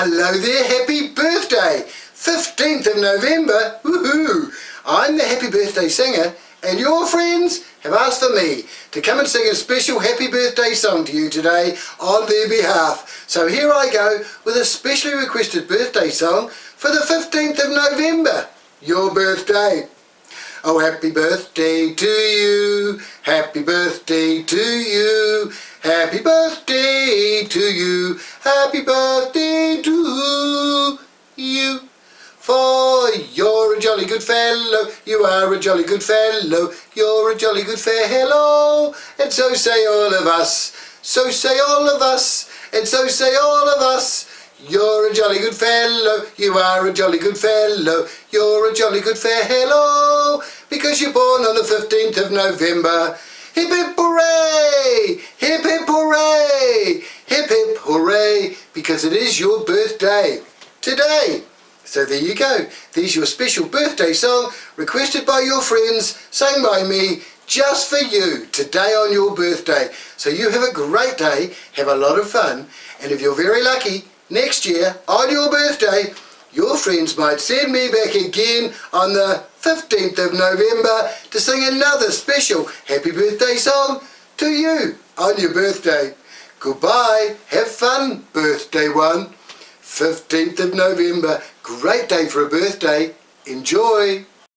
Hello there, happy birthday! 15th of November, woohoo! I'm the happy birthday singer and your friends have asked for me to come and sing a special happy birthday song to you today on their behalf. So here I go with a specially requested birthday song for the 15th of November, your birthday. Oh, happy birthday to you, happy birthday to you, happy birthday to you, happy birthday to you. For you're a jolly good fellow, you are a jolly good fellow, you're a jolly good fellow, and so say all of us, so say all of us, and so say all of us. You're a jolly good fellow, you are a jolly good fellow, you're a jolly good fellow, because you're born on the 15th of November. Hip hip hooray! Hip hip hooray! Because it is your birthday today. So there you go. There's your special birthday song requested by your friends, sung by me, just for you today on your birthday. So you have a great day, have a lot of fun, and if you're very lucky, next year, on your birthday, your friends might send me back again on the 15th of November to sing another special happy birthday song to you on your birthday. Goodbye, have fun, birthday one. 15th of November, great day for a birthday. Enjoy!